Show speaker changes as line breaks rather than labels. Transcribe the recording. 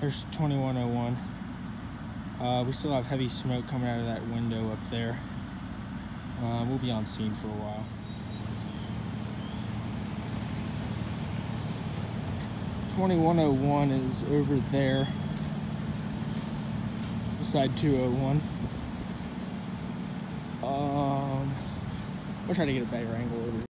There's 2101. Uh, we still have heavy smoke coming out of that window up there. Uh, we'll be on scene for a while. Twenty-one oh one is over there, beside two oh one. Um, we'll try to get a better angle over.